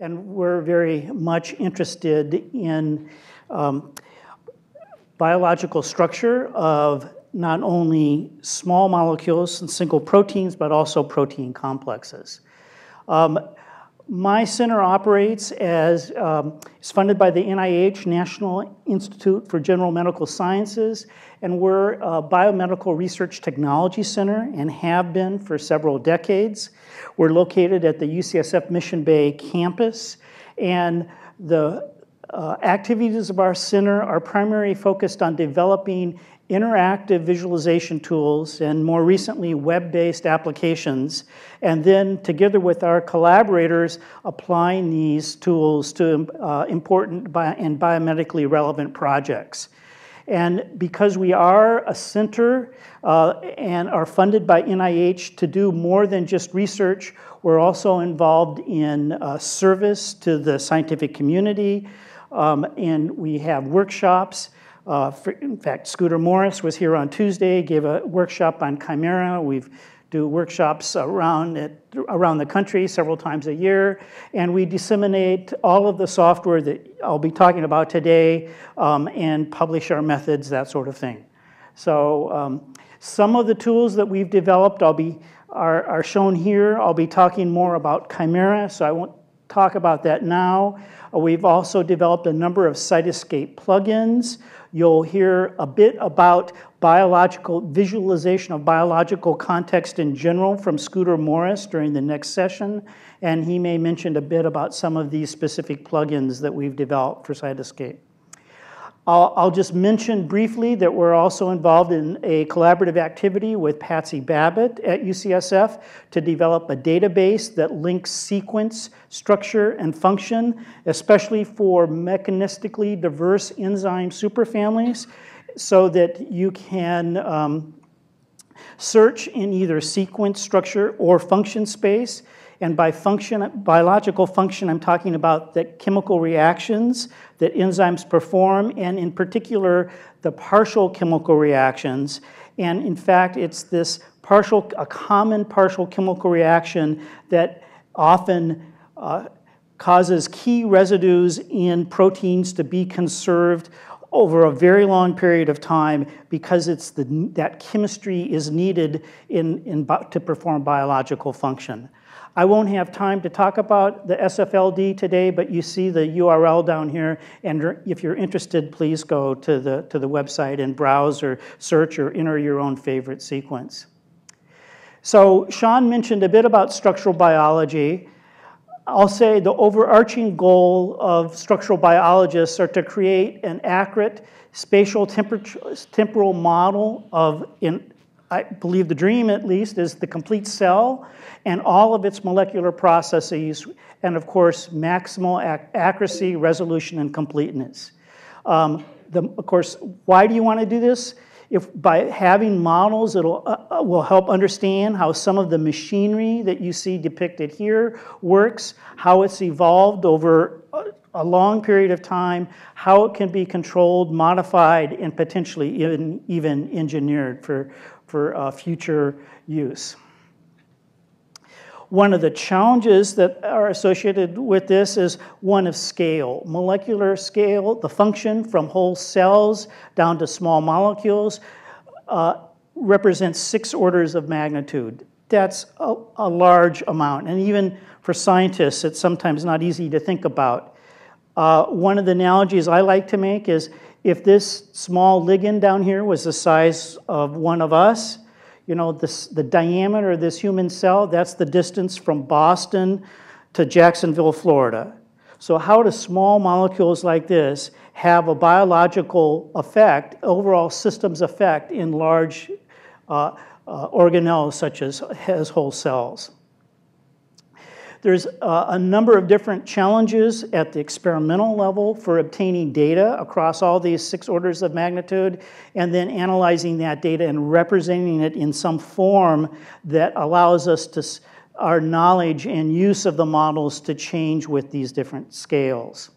and we're very much interested in um, biological structure of not only small molecules and single proteins, but also protein complexes. Um, my center operates as, um, is funded by the NIH, National Institute for General Medical Sciences, and we're a biomedical research technology center and have been for several decades. We're located at the UCSF Mission Bay campus, and the uh, activities of our center are primarily focused on developing interactive visualization tools and more recently web-based applications and then together with our collaborators applying these tools to uh, important and biomedically relevant projects. And because we are a center uh, and are funded by NIH to do more than just research, we're also involved in uh, service to the scientific community, um, and we have workshops uh, for, in fact, Scooter Morris was here on Tuesday, gave a workshop on Chimera. We've do workshops around it, around the country several times a year, and we disseminate all of the software that I'll be talking about today um, and publish our methods, that sort of thing. So um, some of the tools that we've developed I'll be, are, are shown here. I'll be talking more about Chimera, so I won't talk about that now. Uh, we've also developed a number of Cytoscape plugins. You'll hear a bit about biological visualization of biological context in general from Scooter Morris during the next session, and he may mention a bit about some of these specific plugins that we've developed for Cytoscape. I'll, I'll, just mention briefly that we're also involved in a collaborative activity with Patsy Babbitt at UCSF to develop a database that links sequence, structure, and function, especially for mechanistically diverse enzyme superfamilies, so that you can um, search in either sequence, structure, or function space. And by function, biological function, I'm talking about the chemical reactions that enzymes perform, and in particular, the partial chemical reactions. And in fact, it's this partial, a common partial chemical reaction that often uh, causes key residues in proteins to be conserved over a very long period of time because it's the, that chemistry is needed in, in, to perform biological function. I won't have time to talk about the SFLD today, but you see the URL down here, and if you're interested, please go to the, to the website and browse or search or enter your own favorite sequence. So Sean mentioned a bit about structural biology. I'll say the overarching goal of structural biologists are to create an accurate spatial temporal model of, in, I believe the dream at least, is the complete cell and all of its molecular processes, and of course, maximal ac accuracy, resolution, and completeness. Um, the, of course, why do you want to do this? If by having models, it'll uh, uh, will help understand how some of the machinery that you see depicted here works, how it's evolved over a, long period of time, how it can be controlled, modified, and potentially even, even engineered for, for uh, future use. One of the challenges that are associated with this is one of scale, molecular scale, the function from whole cells down to small molecules uh, represents six orders of magnitude. That's a, a large amount, and even for scientists, it's sometimes not easy to think about. Uh, one of the analogies I like to make is if this small ligand down here was the size of one of us, you know, this, the diameter of this human cell, that's the distance from Boston to Jacksonville, Florida. So how do small molecules like this have a biological effect, overall systems effect in large uh, uh, organelles such as, as whole cells? There's uh, a number of different challenges at the experimental level for obtaining data across all these six orders of magnitude and then analyzing that data and representing it in some form that allows us to our knowledge and use of the models to change with these different scales.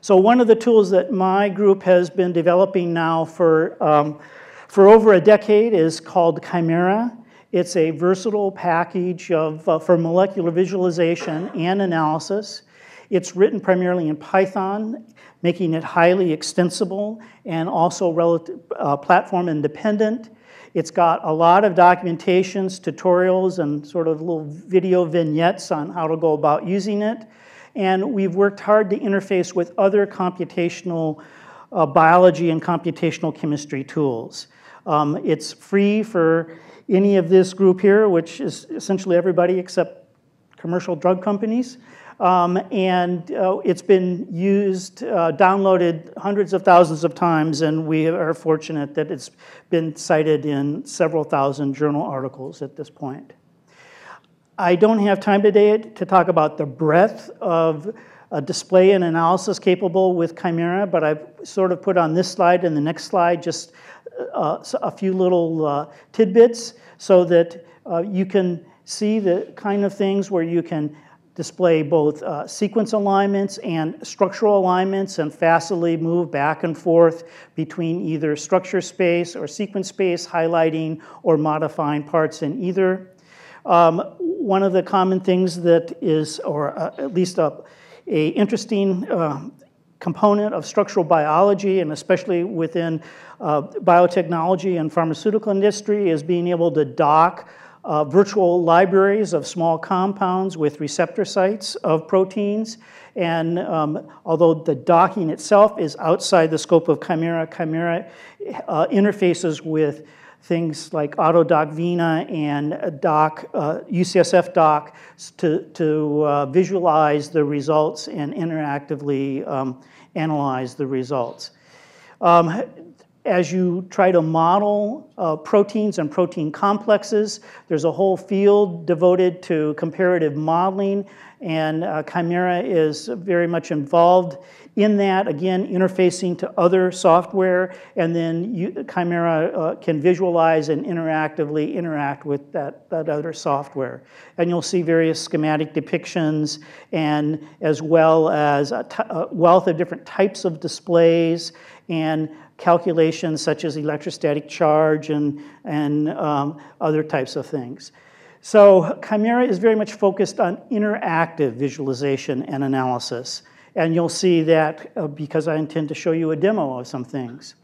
So one of the tools that my group has been developing now for, um, for over a decade is called Chimera. It's a versatile package of, uh, for molecular visualization and analysis. It's written primarily in Python, making it highly extensible and also relative, uh, platform independent. It's got a lot of documentations, tutorials, and sort of little video vignettes on how to go about using it. And we've worked hard to interface with other computational uh, biology and computational chemistry tools. Um, it's free for any of this group here, which is essentially everybody except commercial drug companies. Um, and uh, it's been used, uh, downloaded hundreds of thousands of times, and we are fortunate that it's been cited in several thousand journal articles at this point. I don't have time today to talk about the breadth of a display and analysis capable with Chimera, but I've sort of put on this slide and the next slide just a few little uh, tidbits so that uh, you can see the kind of things where you can display both uh, sequence alignments and structural alignments and facilely move back and forth between either structure space or sequence space, highlighting or modifying parts in either. Um, one of the common things that is, or uh, at least a, a interesting uh, component of structural biology, and especially within uh, biotechnology and pharmaceutical industry, is being able to dock uh, virtual libraries of small compounds with receptor sites of proteins. And um, although the docking itself is outside the scope of Chimera, Chimera uh, interfaces with things like AutoDock Vina and DOCK, uh, UCSF DOCK to, to uh, visualize the results and interactively um, analyze the results. Um, as you try to model uh, proteins and protein complexes, there's a whole field devoted to comparative modeling, and uh, Chimera is very much involved in that, again, interfacing to other software, and then you, Chimera uh, can visualize and interactively interact with that, that other software. And you'll see various schematic depictions, and as well as a, a wealth of different types of displays, and calculations such as electrostatic charge and, and um, other types of things. So Chimera is very much focused on interactive visualization and analysis. And you'll see that uh, because I intend to show you a demo of some things.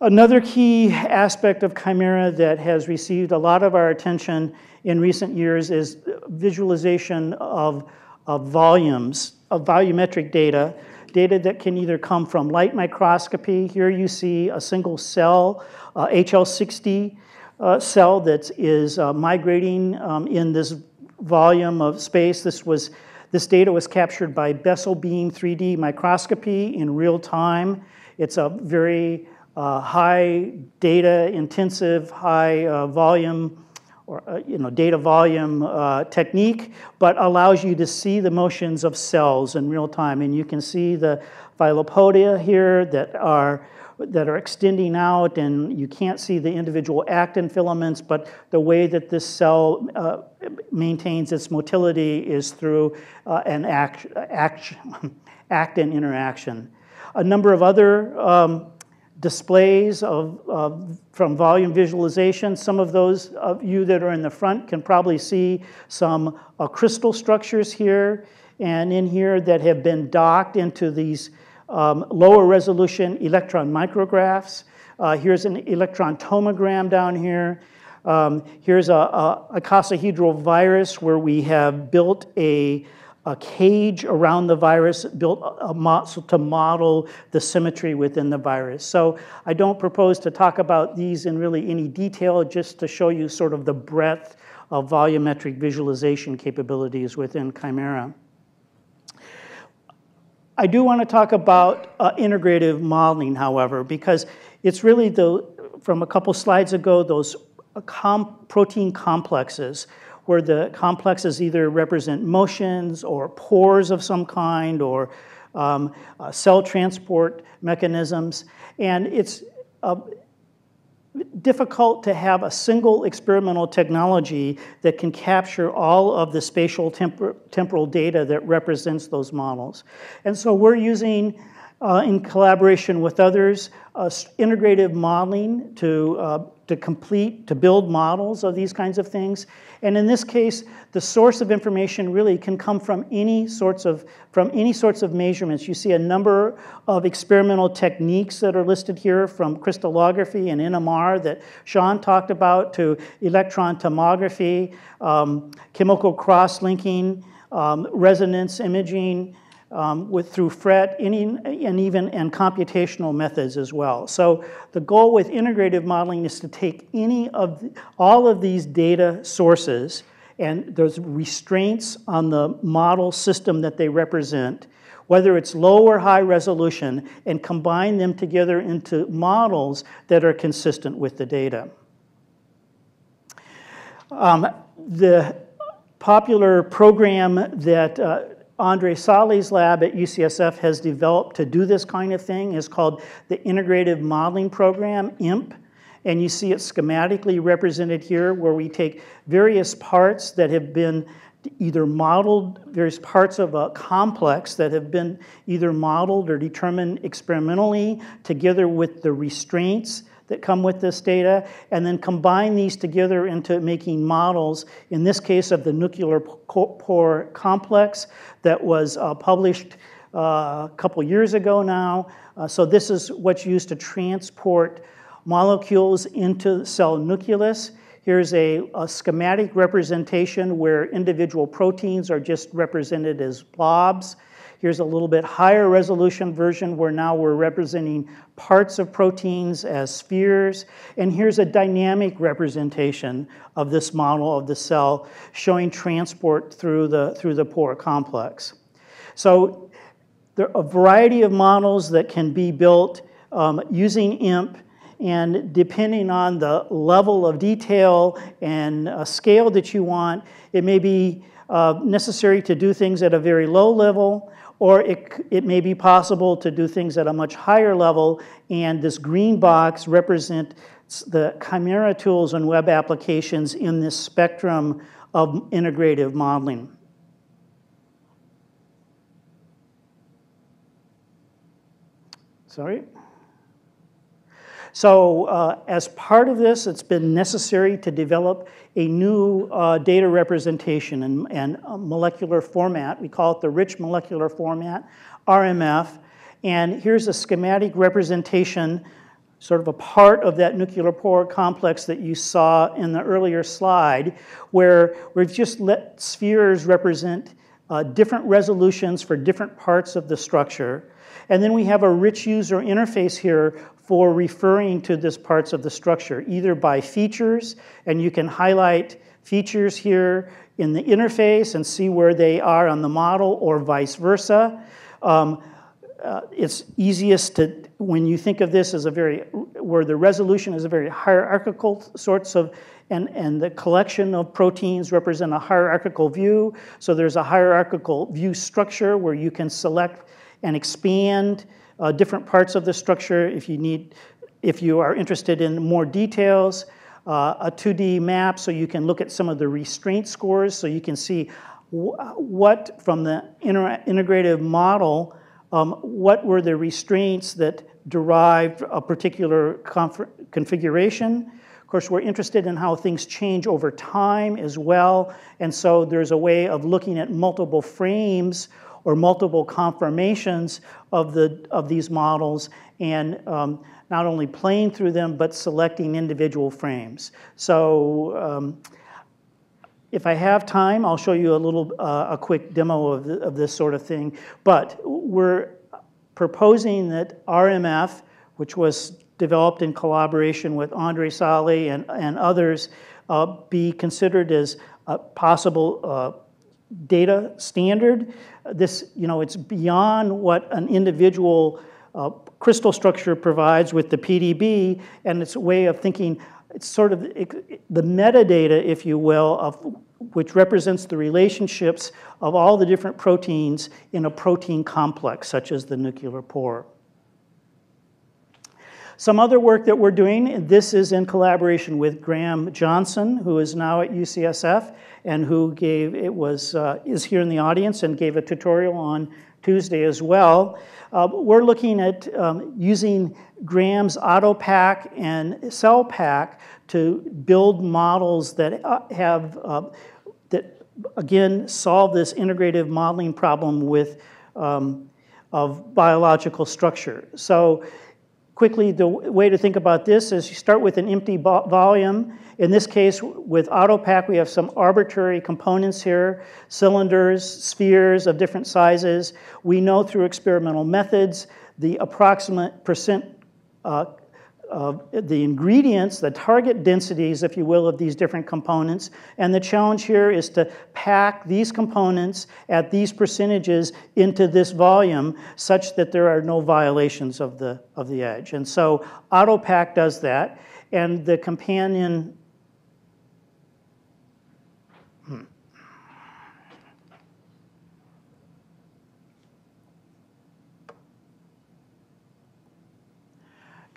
Another key aspect of Chimera that has received a lot of our attention in recent years is visualization of, of volumes, of volumetric data data that can either come from light microscopy. Here you see a single cell, uh, HL60 uh, cell that is uh, migrating um, in this volume of space. This, was, this data was captured by Bessel beam 3D microscopy in real time. It's a very uh, high data intensive, high uh, volume or uh, you know, data volume uh, technique, but allows you to see the motions of cells in real time. And you can see the filopodia here that are that are extending out, and you can't see the individual actin filaments, but the way that this cell uh, maintains its motility is through uh, an act, act, actin interaction. A number of other um, displays of, of, from volume visualization. Some of those of you that are in the front can probably see some uh, crystal structures here and in here that have been docked into these um, lower resolution electron micrographs. Uh, here's an electron tomogram down here. Um, here's a, a, virus where we have built a a cage around the virus built a, to model the symmetry within the virus. So I don't propose to talk about these in really any detail, just to show you sort of the breadth of volumetric visualization capabilities within Chimera. I do want to talk about uh, integrative modeling, however, because it's really the, from a couple slides ago, those uh, com protein complexes where the complexes either represent motions or pores of some kind or um, uh, cell transport mechanisms. And it's uh, difficult to have a single experimental technology that can capture all of the spatial tempor temporal data that represents those models. And so we're using uh, in collaboration with others, uh, integrative modeling to, uh, to complete, to build models of these kinds of things. And in this case, the source of information really can come from any sorts of, from any sorts of measurements. You see a number of experimental techniques that are listed here from crystallography and NMR that Sean talked about to electron tomography, um, chemical cross-linking, um, resonance imaging, um, with through FRET any, and even and computational methods as well. So the goal with integrative modeling is to take any of the, all of these data sources and those restraints on the model system that they represent, whether it's low or high resolution, and combine them together into models that are consistent with the data. Um, the popular program that uh, Andrej Sali's lab at UCSF has developed to do this kind of thing is called the Integrative Modeling Program, IMP. And you see it schematically represented here where we take various parts that have been either modeled, various parts of a complex that have been either modeled or determined experimentally together with the restraints that come with this data, and then combine these together into making models, in this case of the nuclear pore complex that was uh, published uh, a couple years ago now. Uh, so this is what's used to transport molecules into cell nucleus. Here's a, a, schematic representation where individual proteins are just represented as blobs. Here's a little bit higher resolution version where now we're representing parts of proteins as spheres. And here's a dynamic representation of this model of the cell showing transport through the, through the pore complex. So there are a variety of models that can be built um, using IMP and depending on the level of detail and uh, scale that you want, it may be uh, necessary to do things at a very low level or it, it may be possible to do things at a much higher level, and this green box represents the Chimera tools and web applications in this spectrum of integrative modeling. Sorry. So uh, as part of this, it's been necessary to develop a new uh, data representation and, and molecular format. We call it the rich molecular format, RMF. And here's a schematic representation, sort of a part of that nuclear pore complex that you saw in the earlier slide, where we've just let spheres represent uh, different resolutions for different parts of the structure. And then we have a rich user interface here for referring to this parts of the structure, either by features, and you can highlight features here in the interface and see where they are on the model, or vice versa. Um, uh, it's easiest to, when you think of this as a very, where the resolution is a very hierarchical sorts of, and, and the collection of proteins represent a hierarchical view. So there's a hierarchical view structure where you can select and expand uh, different parts of the structure if you need, if you are interested in more details, uh, a 2D map so you can look at some of the restraint scores so you can see what from the integrative model, um, what were the restraints that derived a particular configuration. Of course, we're interested in how things change over time as well, and so there's a way of looking at multiple frames or multiple confirmations of, the, of these models and um, not only playing through them, but selecting individual frames. So um, if I have time, I'll show you a little, uh, a quick demo of, the, of this sort of thing. But we're proposing that RMF, which was developed in collaboration with Andrej Sali and, and others, uh, be considered as a possible uh, data standard. This, you know, it's beyond what an individual uh, crystal structure provides with the PDB, and it's a way of thinking, it's sort of the metadata, if you will, of which represents the relationships of all the different proteins in a protein complex, such as the nuclear pore. Some other work that we're doing, this is in collaboration with Graham Johnson, who is now at UCSF, and who gave, it was, uh, is here in the audience and gave a tutorial on Tuesday as well. Uh, we're looking at um, using Graham's AutoPack and CellPack to build models that uh, have, uh, that again, solve this integrative modeling problem with, um, of biological structure. So quickly, the way to think about this is you start with an empty volume. In this case, with AutoPack, we have some arbitrary components here, cylinders, spheres of different sizes. We know through experimental methods the approximate percent uh, uh, the ingredients, the target densities, if you will, of these different components. And the challenge here is to pack these components at these percentages into this volume such that there are no violations of the, of the edge. And so AutoPack does that. And the companion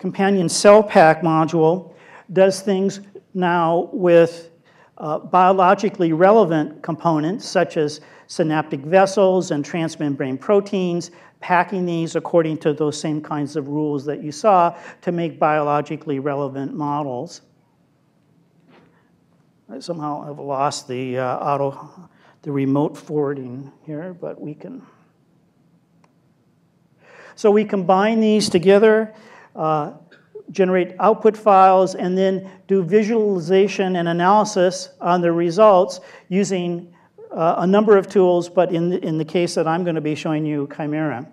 companion CellPack module does things now with uh, biologically relevant components such as synaptic vessels and transmembrane proteins, packing these according to those same kinds of rules that you saw to make biologically relevant models. I somehow have lost the uh, auto, the remote forwarding here, but we can. So we combine these together uh, generate output files, and then do visualization and analysis on the results using uh, a number of tools, but in the, in the case that I'm going to be showing you, Chimera.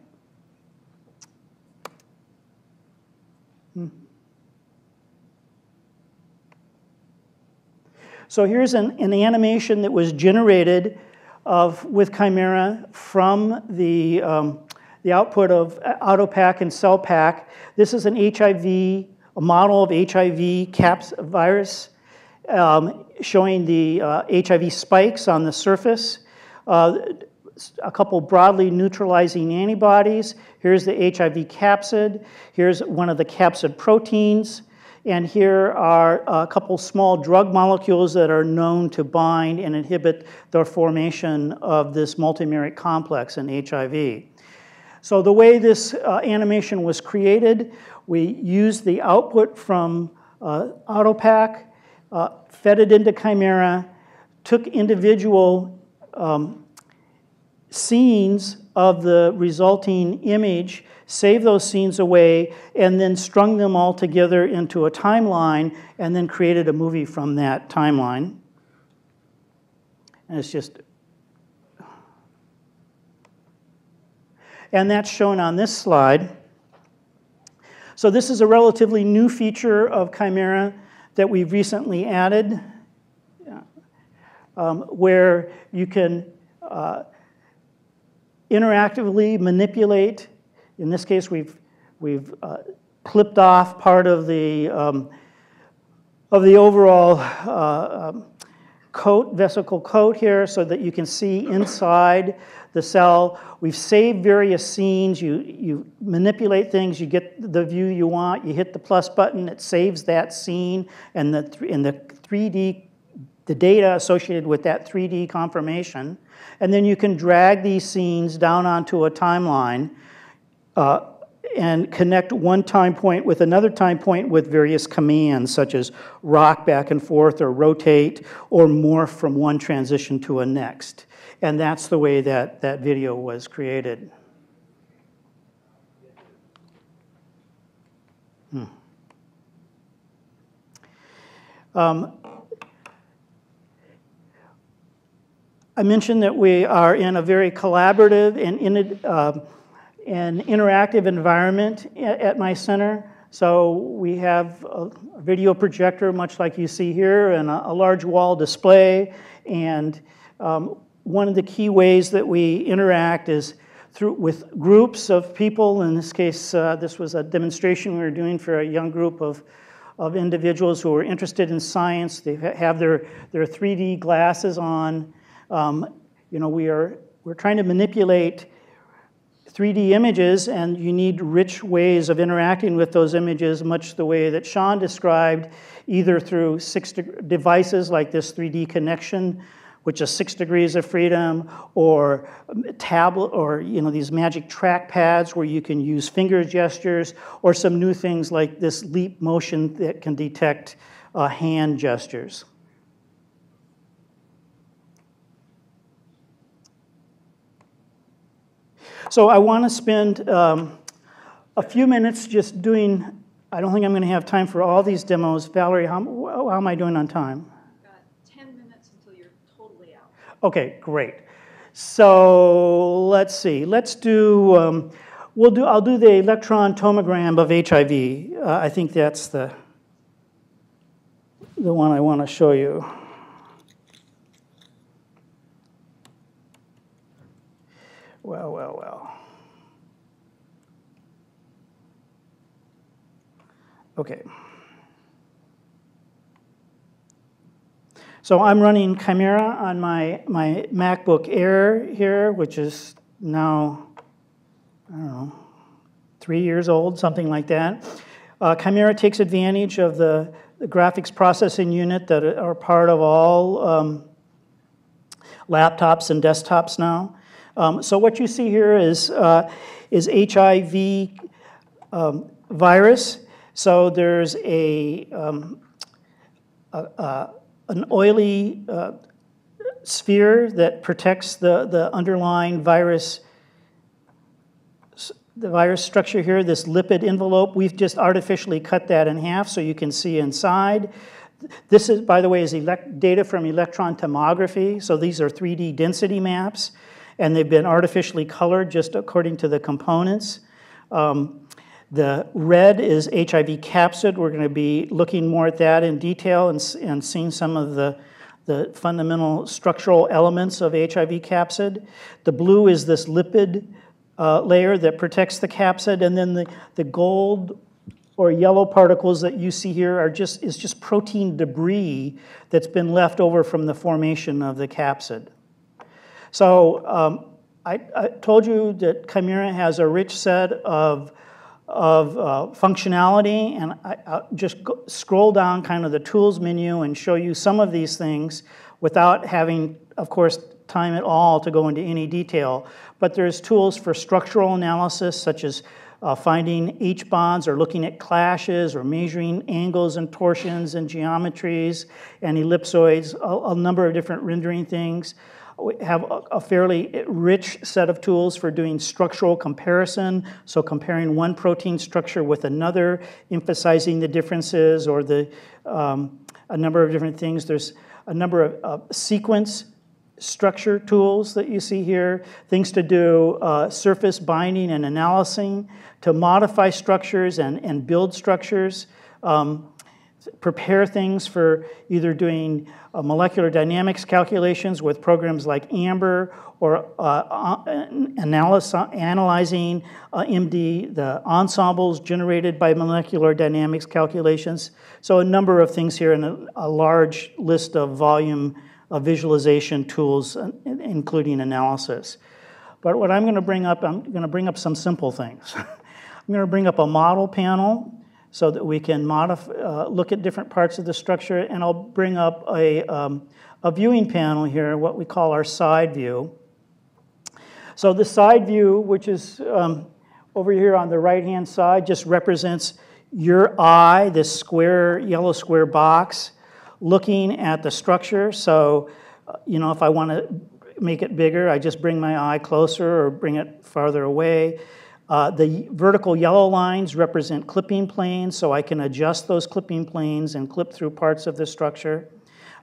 Hmm. So here's an, an, animation that was generated of, with Chimera from the um, the output of AutoPack and CellPack. This is an HIV, a model of HIV caps virus um, showing the uh, HIV spikes on the surface. Uh, a couple broadly neutralizing antibodies. Here's the HIV capsid. Here's one of the capsid proteins. And here are a couple small drug molecules that are known to bind and inhibit the formation of this multimeric complex in HIV. So the way this uh, animation was created, we used the output from uh, AutoPack, uh, fed it into Chimera, took individual um, scenes of the resulting image, saved those scenes away, and then strung them all together into a timeline, and then created a movie from that timeline. And it's just and that's shown on this slide. So this is a relatively new feature of Chimera that we've recently added, um, where you can uh, interactively manipulate. In this case, we've, we've uh, clipped off part of the, um, of the overall uh, um, coat, vesicle coat here so that you can see inside the cell. We've saved various scenes. You, you manipulate things, you get the view you want, you hit the plus button, it saves that scene and the, and the 3D, the data associated with that 3D confirmation. And then you can drag these scenes down onto a timeline uh, and connect one time point with another time point with various commands such as rock back and forth or rotate or morph from one transition to a next. And that's the way that that video was created. Hmm. Um, I mentioned that we are in a very collaborative and, in, uh, and interactive environment at, my center. So we have a video projector, much like you see here, and a, a large wall display. And um, one of the key ways that we interact is through with groups of people. In this case, uh, this was a demonstration we were doing for a young group of, of individuals who are interested in science. They have their, their 3D glasses on. Um, you know, we are we're trying to manipulate 3D images, and you need rich ways of interacting with those images, much the way that Sean described, either through six devices like this 3Dconnexion which is six degrees of freedom, or tablet, or you know these magic track pads where you can use finger gestures, or some new things like this leap motion that can detect uh, hand gestures. So I want to spend um, a few minutes just doing, I don't think I'm going to have time for all these demos. Valerie, how, how am I doing on time? Okay, great. So let's see. Let's do. Um, we'll do. I'll do the electron tomogram of HIV. Uh, I think that's the the one I want to show you. Well, well, well. Okay. So I'm running Chimera on my, my MacBook Air here, which is now, I don't know, three years old, something like that. Uh, Chimera takes advantage of the, the, graphics processing unit that are part of all um, laptops and desktops now. Um, so what you see here is, uh, is HIV um, virus. So there's a, um, a, a an oily uh, sphere that protects the, the underlying virus the virus structure here, this lipid envelope, we've just artificially cut that in half so you can see inside. This is, by the way, is data from electron tomography. So these are 3D density maps, and they've been artificially colored just according to the components. Um, the red is HIV capsid. We're going to be looking more at that in detail and, and seeing some of the, the fundamental structural elements of HIV capsid. The blue is this lipid uh, layer that protects the capsid, and then the, the gold or yellow particles that you see here are just, is just protein debris that's been left over from the formation of the capsid. So um, I, I, told you that Chimera has a rich set of of uh, functionality, and I, will just go, scroll down kind of the tools menu and show you some of these things without having, of course, time at all to go into any detail. But there's tools for structural analysis, such as uh, finding H bonds or looking at clashes or measuring angles and torsions and geometries and ellipsoids, a, a number of different rendering things. We have a fairly rich set of tools for doing structural comparison, so comparing one protein structure with another, emphasizing the differences or the um, a number of different things. There's a number of uh, sequence structure tools that you see here, things to do uh, surface binding and analyzing, to modify structures and, and build structures. Um, prepare things for either doing uh, molecular dynamics calculations with programs like AMBER or uh, uh analyzing uh, MD, the ensembles generated by molecular dynamics calculations. So a number of things here and a, a large list of volume visualization tools, uh, including analysis. But what I'm going to bring up, I'm going to bring up some simple things. I'm going to bring up a model panel so that we can modify, uh, look at different parts of the structure. And I'll bring up a, um, a viewing panel here, what we call our side view. So the side view, which is um, over here on the right-hand side, just represents your eye, this square, yellow square box, looking at the structure. So, uh, you know, if I want to make it bigger, I just bring my eye closer or bring it farther away. Uh, the vertical yellow lines represent clipping planes, so I can adjust those clipping planes and clip through parts of the structure.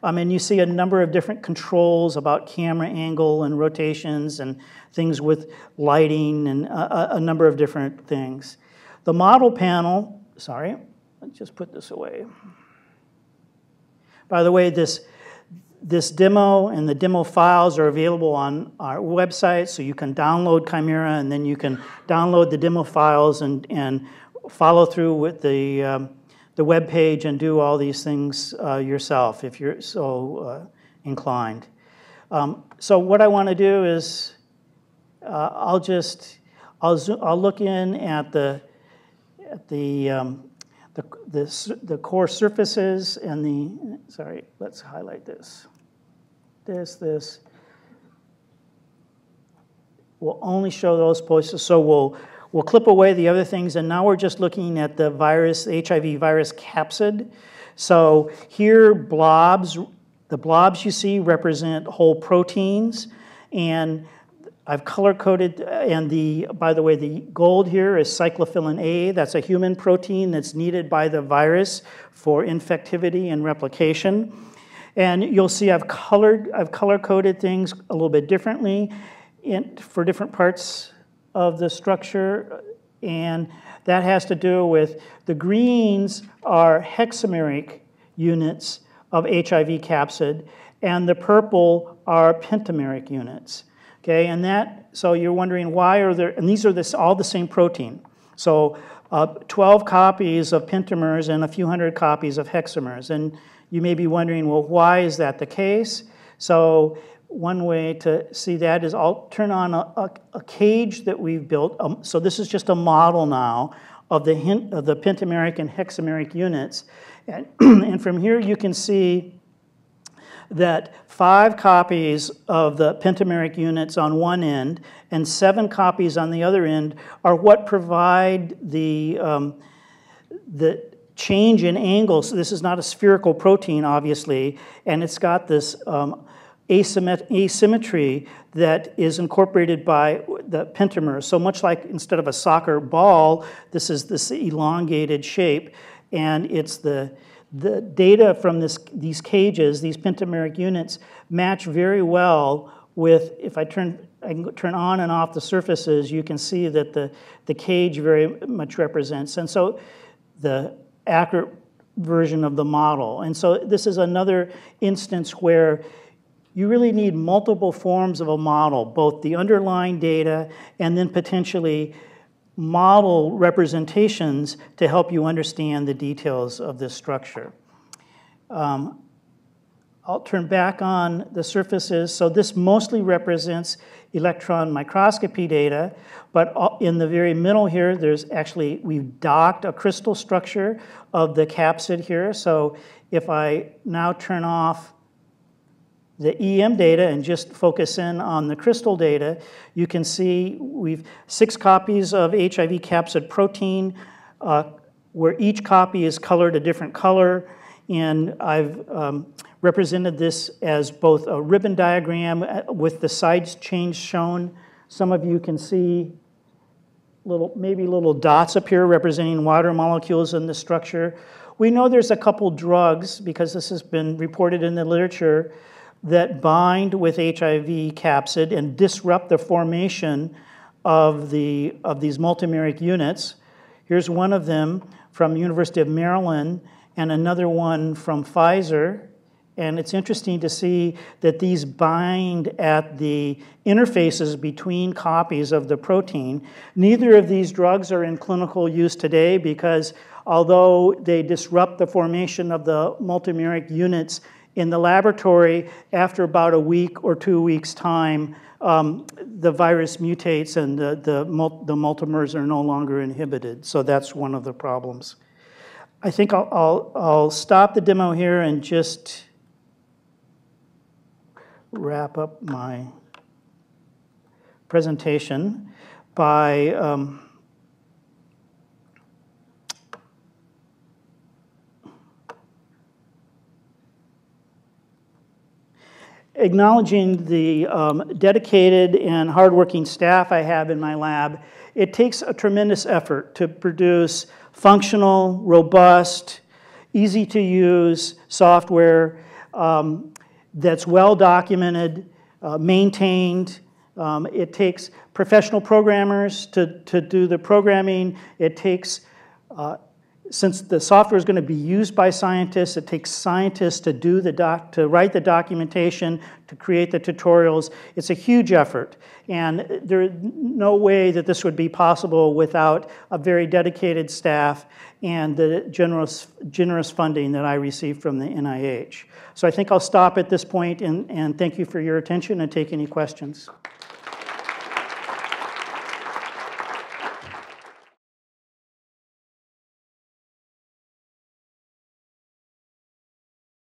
Um, and you see a number of different controls about camera angle and rotations and things with lighting and a, a number of different things. The model panel, sorry, let's just put this away. By the way, this this demo and the demo files are available on our website, so you can download Chimera and then you can download the demo files and, and follow through with the, um, the web page and do all these things uh, yourself if you're so uh, inclined. Um, so what I want to do is uh, I'll just I'll, I'll look in at the at the, um, the, the the core surfaces and the sorry let's highlight this this, this. We'll only show those places. So we'll, we'll clip away the other things. And now we're just looking at the virus, HIV virus capsid. So here, blobs, the blobs you see represent whole proteins. And I've color coded, and the, by the way, the gold here is cyclophilin A. That's a human protein that's needed by the virus for infectivity and replication. And you'll see I've colored, I've color coded things a little bit differently in, for different parts of the structure. And that has to do with the greens are hexameric units of HIV capsid, and the purple are pentameric units. Okay, and that, so you're wondering why are there, and these are this, all the same protein. So uh, 12 copies of pentamers and a few hundred copies of hexamers. And you may be wondering, well, why is that the case? So one way to see that is I'll turn on a, a, a cage that we've built. Um, so this is just a model now of the, hint, of the pentameric and hexameric units. And, and from here you can see that five copies of the pentameric units on one end and seven copies on the other end are what provide the, um, the change in angle. So this is not a spherical protein, obviously, and it's got this um, asymmetry that is incorporated by the pentamer. So much like instead of a soccer ball, this is this elongated shape, and it's the the data from this, these cages, these pentameric units, match very well with, if I turn, I can turn on and off the surfaces, you can see that the, the cage very much represents. And so the accurate version of the model. And so this is another instance where you really need multiple forms of a model, both the underlying data and then potentially model representations to help you understand the details of this structure. Um, I'll turn back on the surfaces. So this mostly represents electron microscopy data, but in the very middle here, there's actually, we've docked a crystal structure of the capsid here. So if I now turn off the EM data and just focus in on the crystal data, you can see we've six copies of HIV capsid protein, uh, where each copy is colored a different color. And I've um, represented this as both a ribbon diagram uh, with the side chains shown. Some of you can see little, maybe little dots up here representing water molecules in the structure. We know there's a couple drugs, because this has been reported in the literature, that bind with HIV capsid and disrupt the formation of, the, of these multimeric units. Here's one of them from the University of Maryland and another one from Pfizer. And it's interesting to see that these bind at the interfaces between copies of the protein. Neither of these drugs are in clinical use today because although they disrupt the formation of the multimeric units in the laboratory, after about a week or two weeks' time, um, the virus mutates and the, the, the multimers are no longer inhibited. So that's one of the problems. I think I'll, I'll, I'll stop the demo here and just wrap up my presentation by um, acknowledging the um, dedicated and hardworking staff I have in my lab, it takes a tremendous effort to produce functional, robust, easy to use software um, that's well documented, uh, maintained. Um, it takes professional programmers to, to do the programming. It takes uh, since the software is going to be used by scientists, it takes scientists to do the doc, to write the documentation, to create the tutorials. It's a huge effort, and there's no way that this would be possible without a very dedicated staff and the generous, generous funding that I received from the NIH. So I think I'll stop at this point and, and thank you for your attention and take any questions.